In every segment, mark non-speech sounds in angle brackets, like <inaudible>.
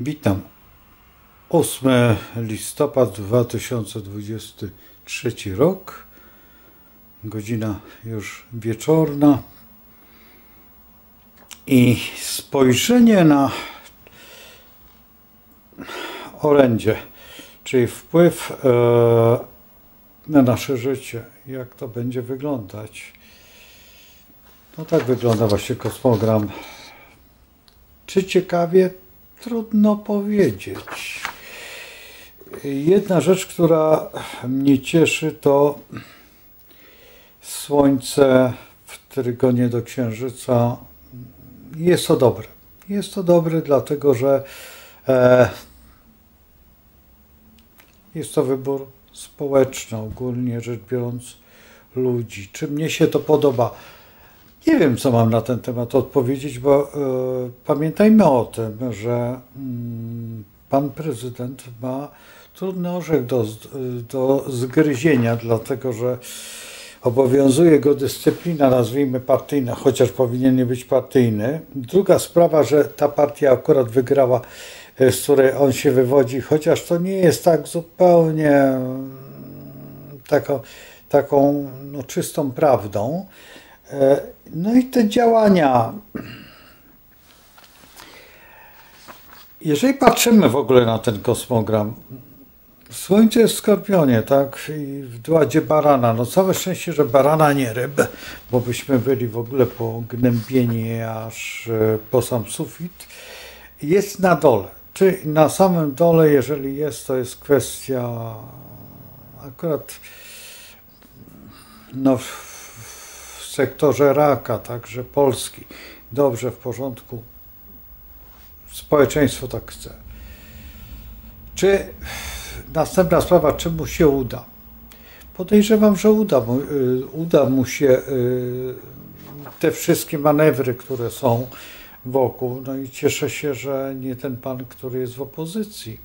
Witam. 8 listopad 2023 rok. Godzina już wieczorna. I spojrzenie na orędzie, czyli wpływ e, na nasze życie, jak to będzie wyglądać. No tak wygląda właśnie kosmogram. Czy ciekawie? Trudno powiedzieć. Jedna rzecz, która mnie cieszy, to Słońce w trygonie do Księżyca. Jest to dobre. Jest to dobre, dlatego że e, jest to wybór społeczny, ogólnie rzecz biorąc, ludzi. Czy mnie się to podoba? Nie wiem, co mam na ten temat odpowiedzieć, bo e, pamiętajmy o tym, że mm, pan prezydent ma trudny orzech do, do zgryzienia, dlatego że obowiązuje go dyscyplina, nazwijmy partyjna, chociaż powinien nie być partyjny. Druga sprawa, że ta partia akurat wygrała, e, z której on się wywodzi, chociaż to nie jest tak zupełnie mm, taką, taką no, czystą prawdą. E, no i te działania. Jeżeli patrzymy w ogóle na ten kosmogram, Słońce jest w Skorpionie, tak? I w dładzie barana. No całe szczęście, że barana nie ryb, bo byśmy byli w ogóle pognębieni aż e, po sam sufit. Jest na dole. Czy na samym dole, jeżeli jest, to jest kwestia akurat no, sektorze raka, także Polski. Dobrze, w porządku. Społeczeństwo tak chce. Czy następna sprawa, czy mu się uda? Podejrzewam, że uda mu, y, uda mu się y, te wszystkie manewry, które są wokół. No i cieszę się, że nie ten pan, który jest w opozycji.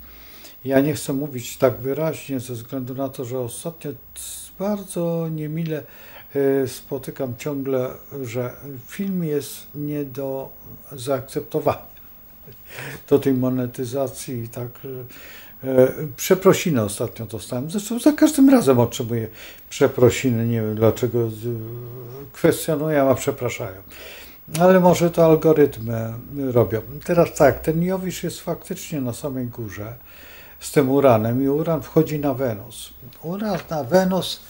Ja nie chcę mówić tak wyraźnie ze względu na to, że ostatnio bardzo niemile spotykam ciągle, że film jest nie do zaakceptowania do tej monetyzacji tak y, przeprosiny ostatnio dostałem. Zresztą za każdym razem otrzymuję przeprosiny. Nie wiem dlaczego kwestionują, a przepraszają. Ale może to algorytmy robią. Teraz tak, ten Jowisz jest faktycznie na samej górze z tym uranem i uran wchodzi na Wenus. Uran na Wenus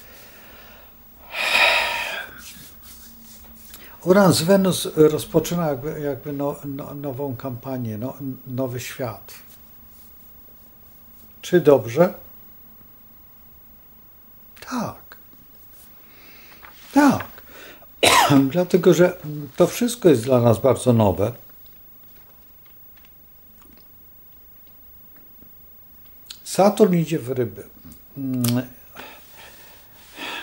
Uran z Wenus rozpoczyna jakby, jakby no, no, nową kampanię, no, nowy świat. Czy dobrze? Tak. Tak. <clears throat> Dlatego, że to wszystko jest dla nas bardzo nowe. Saturn idzie w ryby.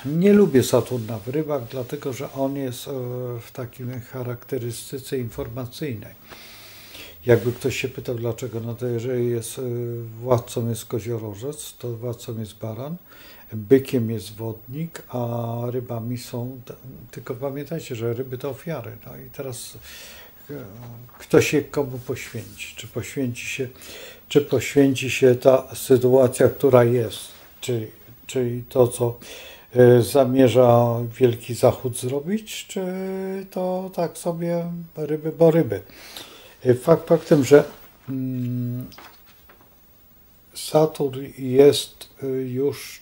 Nie lubię Saturna w rybach, dlatego że on jest e, w takim charakterystyce informacyjnej. Jakby ktoś się pytał, dlaczego, no to jeżeli jest e, władcą jest koziorożec, to władcą jest baran, bykiem jest wodnik, a rybami są, tylko pamiętajcie, że ryby to ofiary. No i teraz e, kto się komu poświęci? Czy poświęci się, czy poświęci się ta sytuacja, która jest, czyli, czyli to, co zamierza Wielki Zachód zrobić, czy to tak sobie ryby, bo ryby. E, fakt faktem, że mm, Saturn jest e, już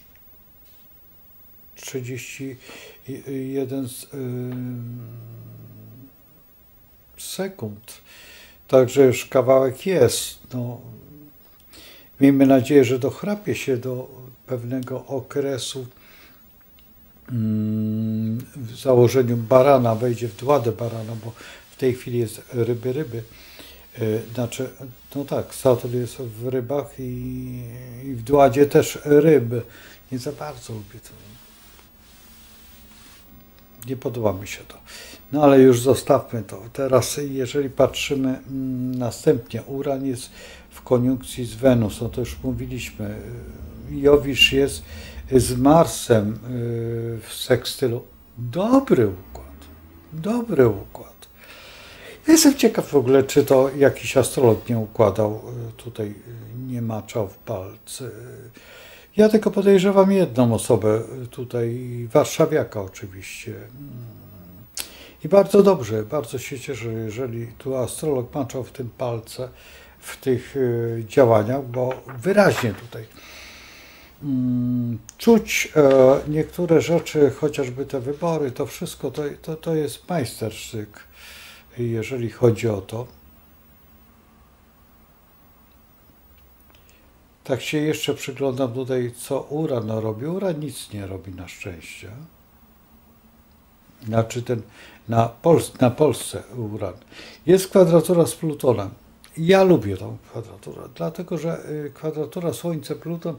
31 sekund, także już kawałek jest. No, miejmy nadzieję, że dochrapie się do pewnego okresu w założeniu barana, wejdzie w dładę barana, bo w tej chwili jest ryby, ryby. E, znaczy, no tak, Saturn jest w rybach i, i w dładzie też ryby. Nie za bardzo lubię to. Nie podoba mi się to. No ale już zostawmy to. Teraz, jeżeli patrzymy mm, następnie, Uran jest w koniunkcji z Wenus, no to już mówiliśmy. Jowisz jest z Marsem y, w sekstylu. Dobry układ. Dobry układ. Jestem ciekaw w ogóle, czy to jakiś astrolog nie układał tutaj, nie maczał w palce. Ja tylko podejrzewam jedną osobę tutaj, warszawiaka oczywiście. I bardzo dobrze, bardzo się cieszę, jeżeli tu astrolog maczał w tym palce, w tych y, działaniach, bo wyraźnie tutaj mm, czuć e, niektóre rzeczy, chociażby te wybory, to wszystko to, to, to jest majstersztyk, jeżeli chodzi o to. Tak się jeszcze przyglądam tutaj, co Uran robi. Uran nic nie robi na szczęście. Znaczy ten na, na Polsce Uran. Jest kwadratura z Plutonem. Ja lubię tą kwadraturę, dlatego że y, kwadratura Słońce-Pluton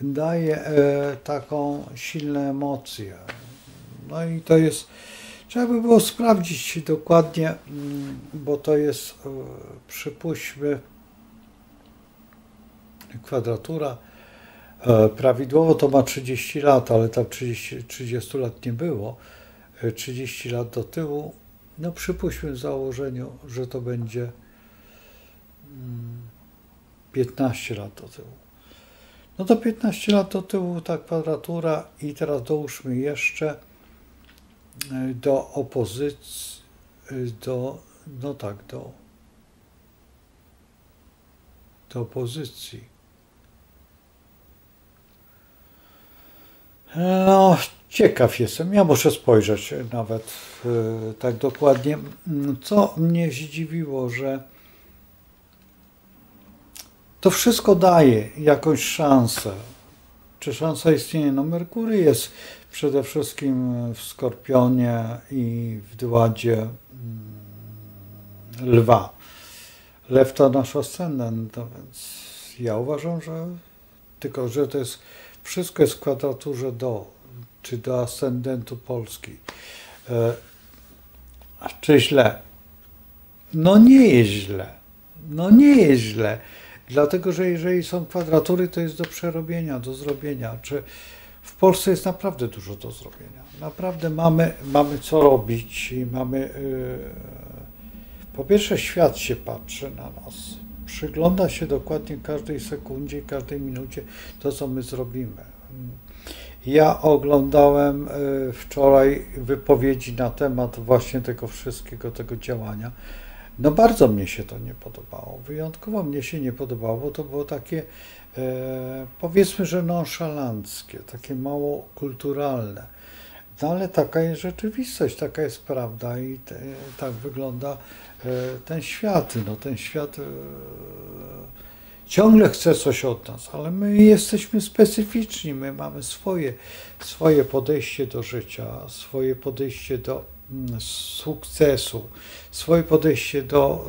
daje e, taką silne emocje. No i to jest, trzeba by było sprawdzić dokładnie, mm, bo to jest, e, przypuśćmy, kwadratura. E, prawidłowo to ma 30 lat, ale tam 30, 30 lat nie było. 30 lat do tyłu. No przypuśćmy w założeniu, że to będzie 15 mm, lat do tyłu. No to 15 lat do tyłu ta kwadratura i teraz dołóżmy jeszcze e, do opozycji, e, do, no tak, do, do opozycji. No, ciekaw jestem. Ja muszę spojrzeć nawet e, tak dokładnie. Co mnie zdziwiło, że to wszystko daje jakąś szansę. Czy szansa istnieje? No Merkury jest przede wszystkim w Skorpionie i w Dładzie mm, Lwa. Lew to nasz ascendent, więc ja uważam, że tylko, że to jest wszystko jest w kwadraturze do, czy do ascendentu Polski. E, czy źle? No nie jest źle. No nie jest źle. Dlatego, że jeżeli są kwadratury, to jest do przerobienia, do zrobienia. Czy w Polsce jest naprawdę dużo do zrobienia. Naprawdę mamy, mamy co robić i mamy. Yy, po pierwsze, świat się patrzy na nas. Przygląda się dokładnie każdej sekundzie, każdej minucie to, co my zrobimy. Ja oglądałem yy, wczoraj wypowiedzi na temat właśnie tego wszystkiego, tego działania. No bardzo mnie się to nie podobało. Wyjątkowo mnie się nie podobało, bo to było takie e, powiedzmy, że nonszalanckie, takie mało kulturalne. No ale taka jest rzeczywistość, taka jest prawda i te, tak wygląda e, ten świat. No, ten świat e, ciągle chce coś od nas, ale my jesteśmy specyficzni, my mamy swoje, swoje podejście do życia, swoje podejście do sukcesu, swoje podejście do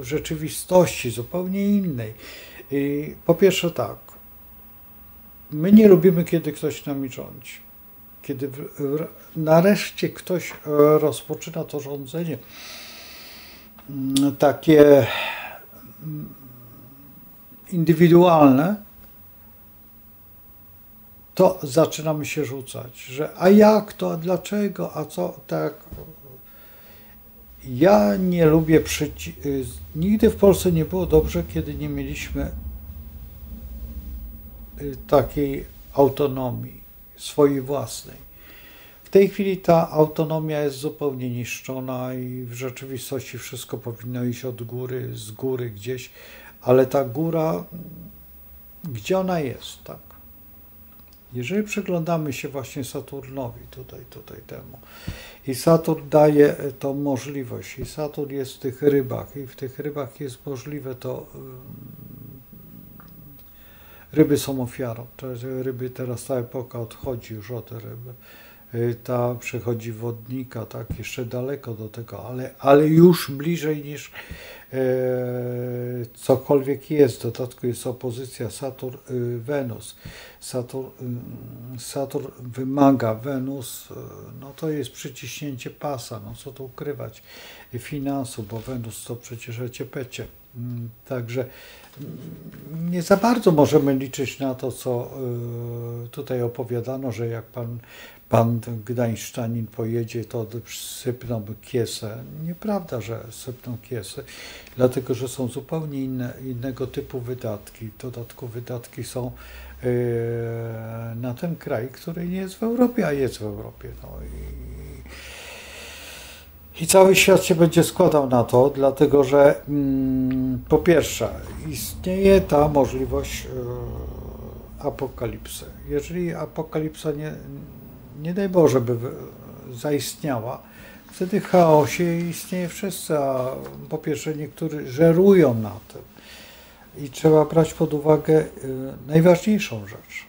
e, rzeczywistości zupełnie innej. I po pierwsze tak, my nie lubimy, kiedy ktoś nami rządzi. Kiedy nareszcie ktoś e, rozpoczyna to rządzenie, mm, takie mm, indywidualne, to zaczynamy się rzucać, że a jak to, a dlaczego, a co, tak. Ja nie lubię przyci- Nigdy w Polsce nie było dobrze, kiedy nie mieliśmy y, takiej autonomii swojej własnej. W tej chwili ta autonomia jest zupełnie niszczona i w rzeczywistości wszystko powinno iść od góry, z góry gdzieś, ale ta góra, gdzie ona jest, tak? Jeżeli przyglądamy się właśnie Saturnowi, tutaj, tutaj temu, i Saturn daje tą możliwość, i Saturn jest w tych rybach, i w tych rybach jest możliwe to. Ryby są ofiarą. Ryby teraz ta epoka odchodzi już od ryby. Y, ta przechodzi wodnika, tak, jeszcze daleko do tego, ale, ale już bliżej niż cokolwiek jest. W dodatku jest opozycja Saturn-Wenus. Saturn, Saturn wymaga, Wenus, no to jest przyciśnięcie pasa, no co tu ukrywać, finansów, bo Wenus to przecież eciepecie. Mm, także mm, nie za bardzo możemy liczyć na to, co tutaj opowiadano, że jak pan pan gdańszczanin pojedzie, to sypną kiesę. Nieprawda, że sypną kiesę, dlatego że są zupełnie inne, innego typu wydatki. W dodatku wydatki są yy, na ten kraj, który nie jest w Europie, a jest w Europie. No i, i cały świat się będzie składał na to, dlatego że mm, po pierwsze istnieje ta możliwość yy, apokalipsy. Jeżeli apokalipsa nie, nie daj Boże, by zaistniała, wtedy chaosie istnieje wszyscy, a po pierwsze niektórzy żerują na tym. I trzeba brać pod uwagę y, najważniejszą rzecz,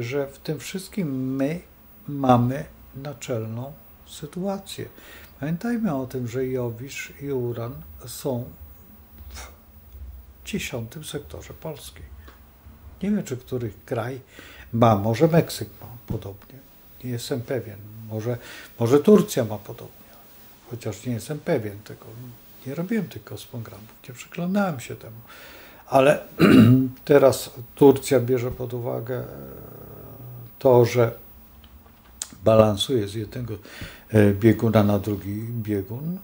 że w tym wszystkim my mamy naczelną sytuację. Pamiętajmy o tym, że Jowisz i Uran są w dziesiątym sektorze Polski. Nie wiem, czy których kraj ma, może Meksyk ma podobnie nie jestem pewien. Może, może Turcja ma podobnie, chociaż nie jestem pewien tego. Nie robiłem tych kosmogramów, nie przyglądałem się temu. Ale <clears throat> teraz Turcja bierze pod uwagę e, to, że balansuje z jednego e, bieguna na drugi biegun.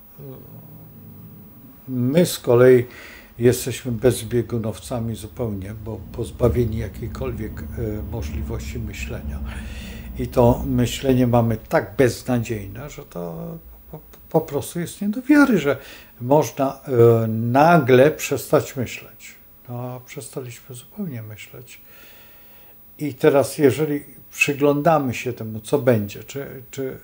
My z kolei jesteśmy bezbiegunowcami zupełnie, bo pozbawieni jakiejkolwiek e, możliwości myślenia. I to myślenie mamy tak beznadziejne, że to po, prostu jest nie do wiary, że można y, nagle przestać myśleć. No, przestaliśmy zupełnie myśleć. I teraz, jeżeli przyglądamy się temu, co będzie, czy, czy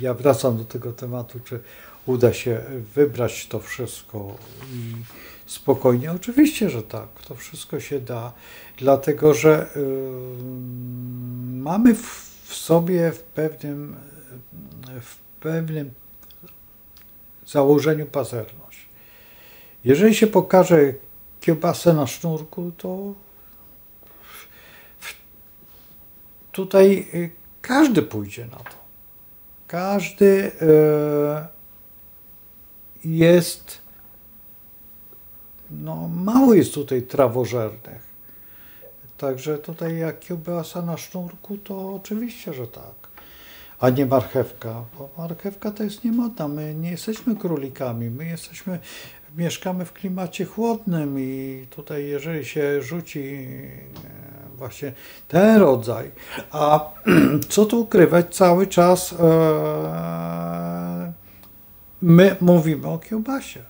ja wracam do tego tematu, czy uda się wybrać to wszystko i spokojnie? Oczywiście, że tak. To wszystko się da, dlatego że yy, mamy w sobie w pewnym, w pewnym założeniu pazerność. Jeżeli się pokaże kiełbasę na sznurku, to tutaj y, każdy pójdzie na to. Każdy y, jest, no mało jest tutaj trawożernych. Także tutaj jak kiełbasa na sznurku, to oczywiście, że tak. A nie marchewka, bo marchewka to jest niemodna. My nie jesteśmy królikami, my jesteśmy, mieszkamy w klimacie chłodnym i tutaj jeżeli się rzuci e, właśnie ten rodzaj, a <clears throat> co tu ukrywać, cały czas e, my mówimy o kiełbasie.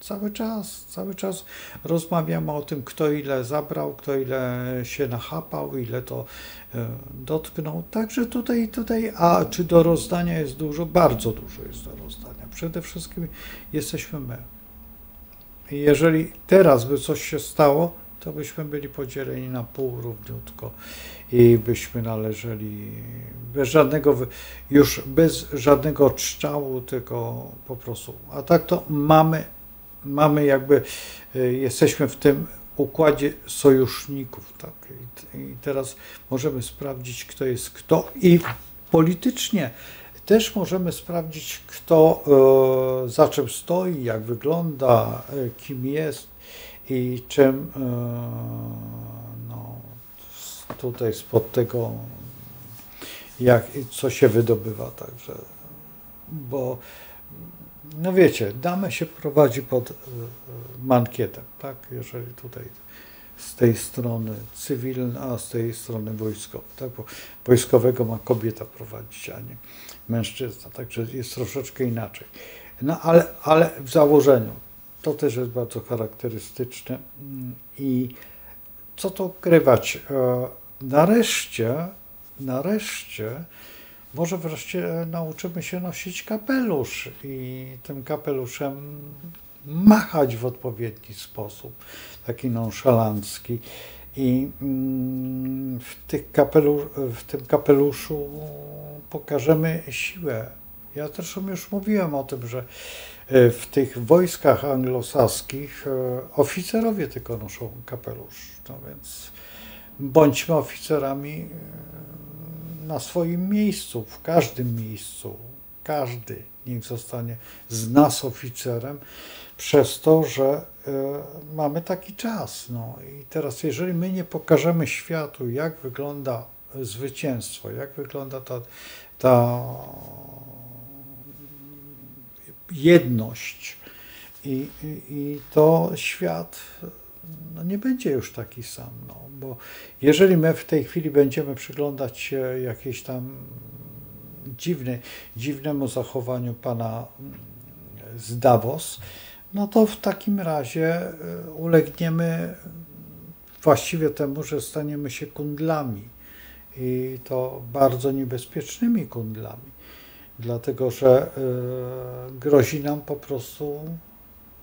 Cały czas, cały czas rozmawiamy o tym, kto ile zabrał, kto ile się nachapał, ile to e, dotknął. Także tutaj, tutaj, a czy do rozdania jest dużo? Bardzo dużo jest do rozdania. Przede wszystkim jesteśmy my. Jeżeli teraz by coś się stało, to byśmy byli podzieleni na pół równiutko i byśmy należeli bez żadnego, już bez żadnego odstrzału, tylko po prostu. A tak to mamy mamy jakby, y, jesteśmy w tym układzie sojuszników. Tak? I teraz możemy sprawdzić, kto jest kto i politycznie też możemy sprawdzić, kto y, za czym stoi, jak wygląda, y, kim jest i czym no, tutaj spod tego, jak, co się wydobywa. Także, bo no wiecie, damę się prowadzi pod e, mankietem, tak? Jeżeli tutaj z tej strony cywilna, a z tej strony wojskowa, tak? Bo wojskowego ma kobieta prowadzić, a nie mężczyzna, także jest troszeczkę inaczej. No ale, ale w założeniu to też jest bardzo charakterystyczne mm, i co to ukrywać? E, nareszcie, nareszcie może wreszcie nauczymy się nosić kapelusz i tym kapeluszem machać w odpowiedni sposób, taki nonszalancki. I mm, w, tych w tym kapeluszu pokażemy siłę Ja zresztą już mówiłem o tym, że e, w tych wojskach anglosaskich e, oficerowie tylko noszą kapelusz. No więc bądźmy oficerami e, na swoim miejscu, w każdym miejscu. Każdy niech zostanie z nas oficerem, przez to, że mamy taki czas. No i teraz, jeżeli my nie pokażemy światu, jak wygląda zwycięstwo, jak wygląda ta, ta jedność. I, i, i to świat no, nie będzie już taki sam. No, bo jeżeli my w tej chwili będziemy przyglądać się jakiejś tam dziwnej, dziwnemu zachowaniu pana z Davos, no to w takim razie e, ulegniemy właściwie temu, że staniemy się kundlami i to bardzo niebezpiecznymi kundlami dlatego że e, grozi nam po prostu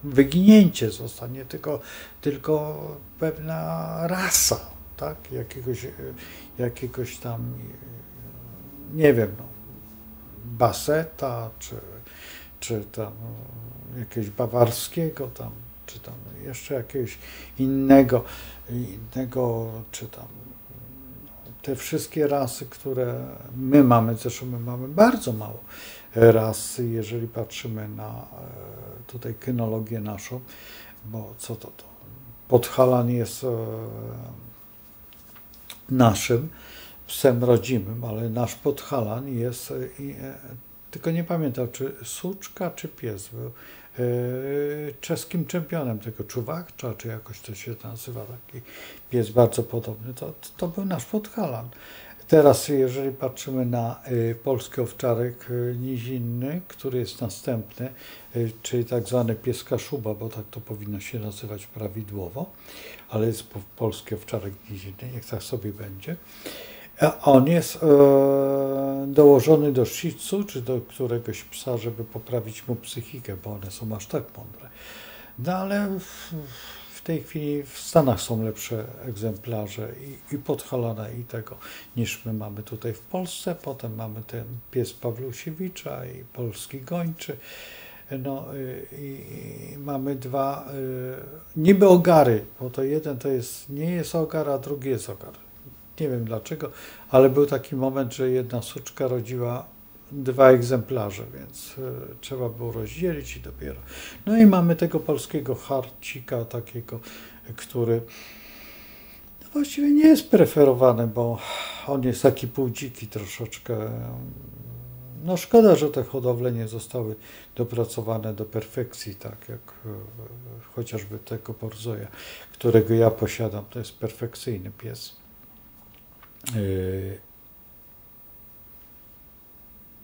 wyginięcie, zostanie tylko, tylko pewna rasa, tak? jakiegoś, jakiegoś tam, nie wiem, no, baseta, czy, czy tam jakiegoś bawarskiego, tam, czy tam jeszcze jakiegoś innego, innego, czy tam te wszystkie rasy, które my mamy, zresztą my mamy bardzo mało ras, jeżeli patrzymy na e, tutaj kynologię naszą, bo co to to? Podhalan jest e, naszym psem rodzimym, ale nasz podhalan jest, e, tylko nie pamiętam, czy suczka, czy pies był czeskim czempionem tego czuwakcza, czy jakoś to się nazywa, taki pies bardzo podobny, to, to był nasz podhalan. Teraz, jeżeli patrzymy na y, polski owczarek y, nizinny, który jest następny, y, czyli tak zwany szuba, bo tak to powinno się nazywać prawidłowo, ale jest polski owczarek nizinny, niech tak sobie będzie. On jest e, dołożony do shih tzu, czy do któregoś psa, żeby poprawić mu psychikę, bo one są aż tak mądre. No ale tej chwili w Stanach są lepsze egzemplarze i, i i tego niż my mamy tutaj w Polsce. Potem mamy ten pies Pawlusiewicza i polski gończy. No i, i mamy dwa y, niby ogary, bo to jeden to jest, nie jest ogar, a drugi jest ogar nie wiem dlaczego, ale był taki moment, że jedna suczka rodziła dwa egzemplarze, więc e, trzeba było rozdzielić i dopiero. No i mamy tego polskiego harcika takiego, który no właściwie nie jest preferowany, bo on jest taki półdziki troszeczkę. No szkoda, że te hodowle nie zostały dopracowane do perfekcji, tak jak e, chociażby tego Borzoja, którego ja posiadam. To jest perfekcyjny pies.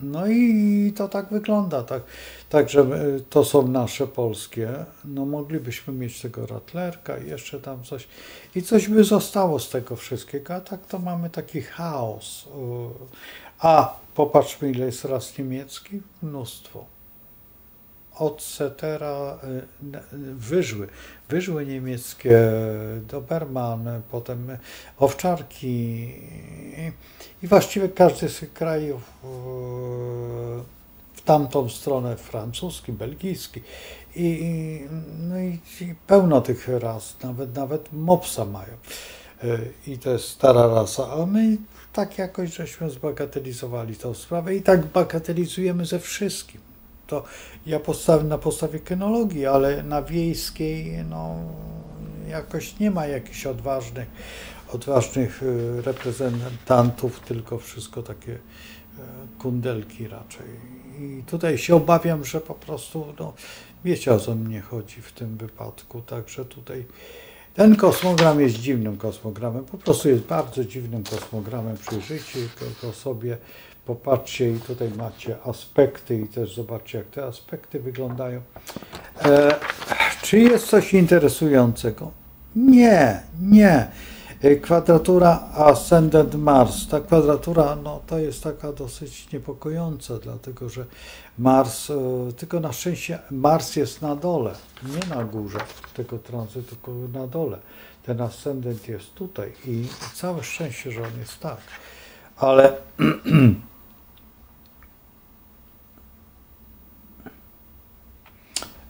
No i to tak wygląda. Tak, także to są nasze polskie. No moglibyśmy mieć tego ratlerka i jeszcze tam coś. I coś by zostało z tego wszystkiego. A tak to mamy taki chaos. A popatrzmy, ile jest raz niemiecki. Mnóstwo od Setera y, wyżły, wyżły niemieckie, Doberman, potem owczarki i właściwie każdy z tych krajów y, w tamtą stronę francuski, belgijski. I, no i, i pełno tych ras, nawet, nawet mopsa mają. Y, i to jest stara rasa, a my tak jakoś żeśmy zbagatelizowali tą sprawę i tak bagatelizujemy ze wszystkim to ja postawię na podstawie kynologii, ale na wiejskiej no, jakoś nie ma jakichś odważnych, odważnych y, reprezentantów, tylko wszystko takie y, kundelki raczej. I tutaj się obawiam, że po prostu, no, wiecie o co mnie chodzi w tym wypadku, także tutaj ten kosmogram jest dziwnym kosmogramem, po prostu jest bardzo dziwnym kosmogramem, przyjrzyjcie go sobie, Popatrzcie i tutaj macie aspekty i też zobaczcie, jak te aspekty wyglądają. E, czy jest coś interesującego? Nie, nie. E, kwadratura Ascendant Mars. Ta kwadratura no, to jest taka dosyć niepokojąca, dlatego że Mars, e, tylko na szczęście Mars jest na dole, nie na górze tego tranzytu, tylko na dole. Ten ascendent jest tutaj i całe szczęście, że on jest tak. Ale <clears throat>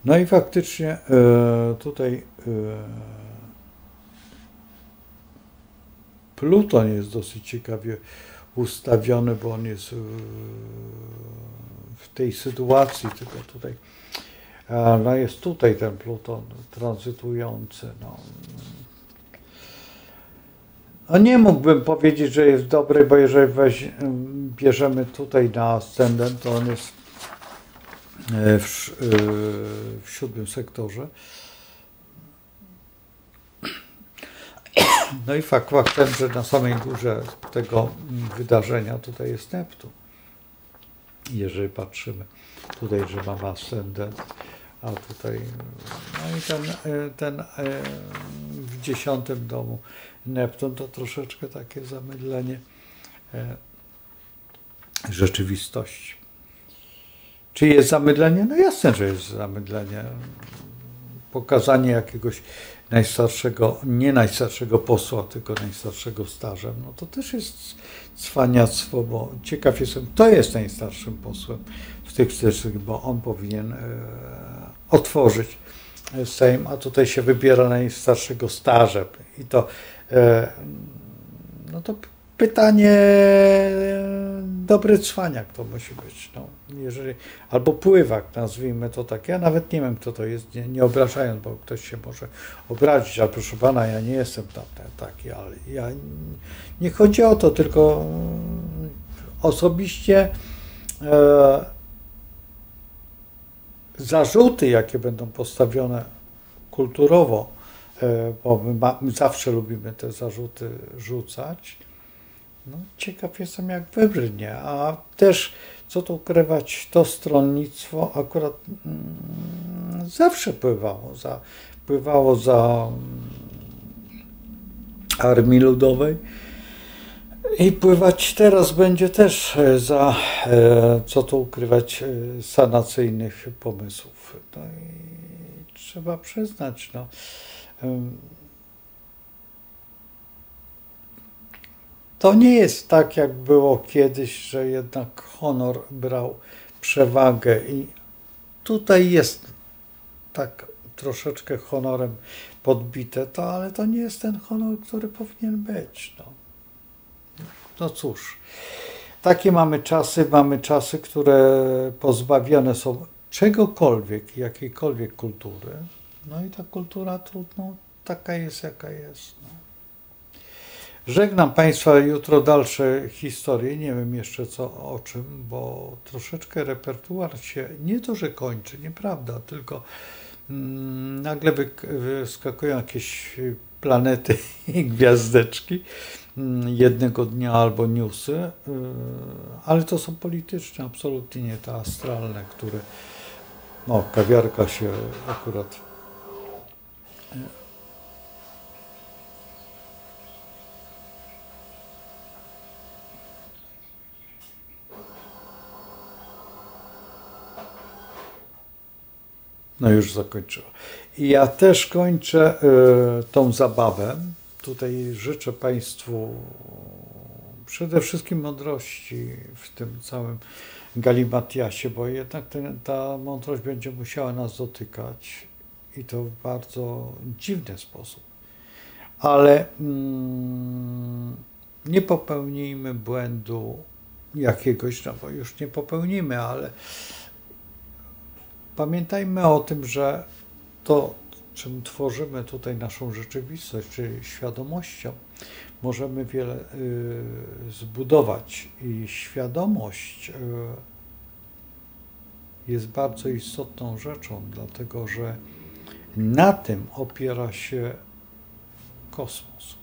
No i faktycznie e, tutaj e, Pluton jest dosyć ciekawie ustawiony, bo on jest w tej sytuacji, tylko tutaj no jest tutaj ten Pluton tranzytujący. No. no nie mógłbym powiedzieć, że jest dobry, bo jeżeli weź, bierzemy tutaj na ascendent, to on jest w, e, w siódmym sektorze. <coughs> No i fakt faktem, że na samej górze tego wydarzenia tutaj jest Neptun. Jeżeli patrzymy tutaj, że mamy ascendent, a tutaj, no i ten, e, ten e, w dziesiątym domu Neptun to troszeczkę takie zamydlenie e, rzeczywistości. Czy jest zamydlenie? No jasne, że jest zamydlenie. Pokazanie jakiegoś najstarszego, nie najstarszego posła, tylko najstarszego stażem, no to też jest cwaniactwo, bo ciekaw jestem, kto jest najstarszym posłem w tych stycznych, bo on powinien e, otworzyć Sejm, a tutaj się wybiera najstarszego stażem i to e, no to pytanie dobry cwaniak to musi być. No, jeżeli, albo pływak, nazwijmy to tak. Ja nawet nie wiem, kto to jest, nie, nie obrażając, bo ktoś się może obrazić, ale proszę pana, ja nie jestem tam taki, ale ja nie chodzi o to, tylko osobiście e, zarzuty, jakie będą postawione kulturowo, e, bo my, ma, my zawsze lubimy te zarzuty rzucać, no, ciekaw jestem, jak wybrnie, a też, co tu ukrywać, to stronnictwo akurat mm, zawsze pływało za, pływało za mm, Armii Ludowej i pływać teraz będzie też za, e, co tu ukrywać, e, sanacyjnych pomysłów. No i trzeba przyznać, no, To nie jest tak, jak było kiedyś, że jednak honor brał przewagę i tutaj jest tak troszeczkę honorem podbite to, ale to nie jest ten honor, który powinien być. No, no cóż, takie mamy czasy, mamy czasy, które pozbawione są czegokolwiek, jakiejkolwiek kultury. No i ta kultura trudno, taka jest, jaka jest. No. Żegnam Państwa jutro dalsze historie. Nie wiem jeszcze co o czym, bo troszeczkę repertuar się nie to, że kończy, nieprawda, tylko mm, nagle wyskakują jakieś planety <laughs> i gwiazdeczki mm, jednego dnia albo newsy, y, ale to są polityczne, absolutnie nie te astralne, które no, kawiarka się akurat No już zakończyła. I ja też kończę y, tą zabawę. Tutaj życzę Państwu przede wszystkim mądrości w tym całym galimatiasie, bo jednak ten, ta mądrość będzie musiała nas dotykać i to w bardzo dziwny sposób. Ale mm, nie popełnijmy błędu jakiegoś, no bo już nie popełnimy, ale Pamiętajmy o tym, że to, czym tworzymy tutaj naszą rzeczywistość, czyli świadomością, możemy wiele y, zbudować i świadomość y, jest bardzo istotną rzeczą, dlatego że na tym opiera się kosmos.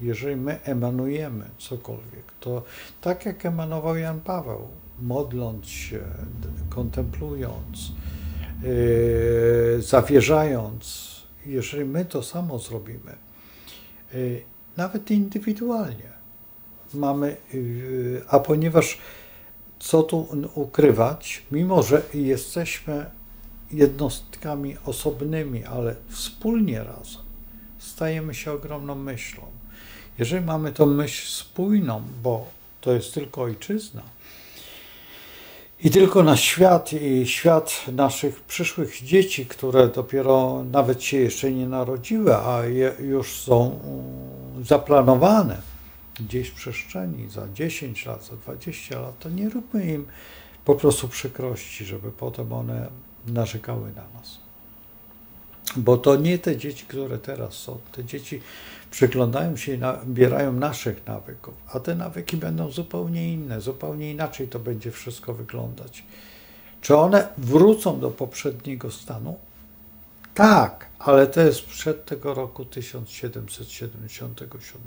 Jeżeli my emanujemy cokolwiek, to tak jak emanował Jan Paweł, modląc się, kontemplując, zawierzając, jeżeli my to samo zrobimy, yy, nawet indywidualnie, mamy, yy, a ponieważ co tu ukrywać, mimo że jesteśmy jednostkami osobnymi, ale wspólnie razem, stajemy się ogromną myślą. Jeżeli mamy tą myśl spójną, bo to jest tylko ojczyzna, I tylko na świat i świat naszych przyszłych dzieci, które dopiero nawet się jeszcze nie narodziły, a je już są zaplanowane gdzieś w przestrzeni za 10 lat, za 20 lat, to nie róbmy im po prostu przykrości, żeby potem one narzekały na nas. Bo to nie te dzieci, które teraz są. Te dzieci przyglądają się i nabierają naszych nawyków, a te nawyki będą zupełnie inne, zupełnie inaczej to będzie wszystko wyglądać. Czy one wrócą do poprzedniego stanu? Tak, ale to jest przed tego roku 1777.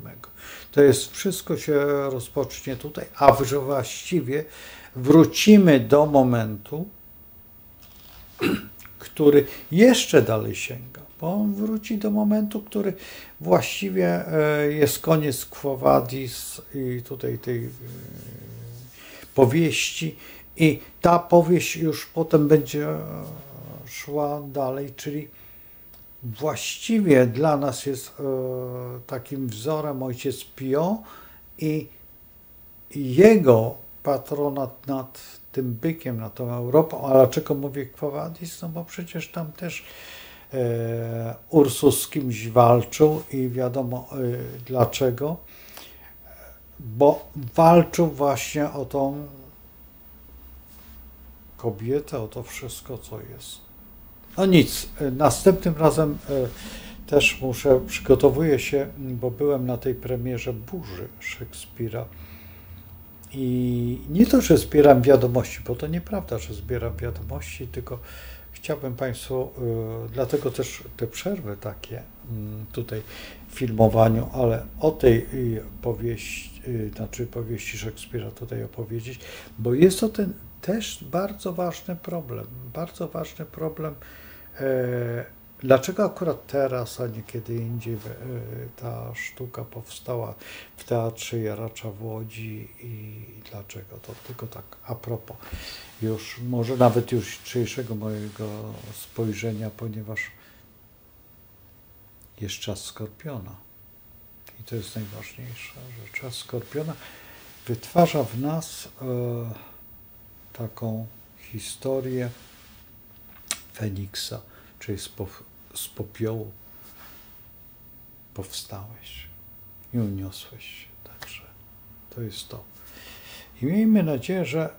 To jest wszystko się rozpocznie tutaj, a właściwie wrócimy do momentu, który jeszcze dalej sięga, bo on wróci do momentu, który właściwie e, jest koniec Quo Vadis i tutaj tej e, powieści i ta powieść już potem będzie szła dalej, czyli właściwie dla nas jest e, takim wzorem ojciec Pio i jego patronat nad tym bykiem, nad tą Europą. A dlaczego mówię Quo Vadis? No bo przecież tam też e, Ursus z kimś walczył i wiadomo e, dlaczego. Bo walczył właśnie o tą kobietę, o to wszystko, co jest. No nic, następnym razem e, też muszę, przygotowuję się, bo byłem na tej premierze Burzy Szekspira. I nie to, że zbieram wiadomości, bo to nieprawda, że zbieram wiadomości, tylko chciałbym Państwu, e, dlatego też te przerwy takie mm, tutaj w filmowaniu, ale o tej powieści, e, znaczy powieści Szekspira tutaj opowiedzieć, bo jest to ten też bardzo ważny problem, bardzo ważny problem E, dlaczego akurat teraz, a nie kiedy indziej e, ta sztuka powstała w Teatrze Jaracza w Łodzi i dlaczego? To tylko tak a propos, już może nawet już jutrzejszego mojego spojrzenia, ponieważ jest czas Skorpiona. I to jest najważniejsze, że czas Skorpiona wytwarza w nas e, taką historię, Feniksa, czyli popiołu powstałeś i uniosłeś się. Także to jest to. I miejmy nadzieję, że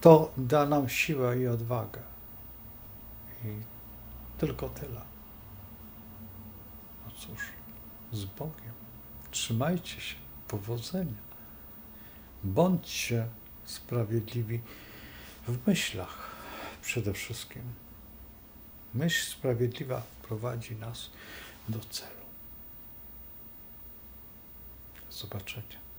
to da nam siłę i odwagę. I tylko tyle. No cóż, z Bogiem. Trzymajcie się. Powodzenia. Bądźcie sprawiedliwi w myślach przede wszystkim. Myśl sprawiedliwa prowadzi nas do celu. Do zobaczenia.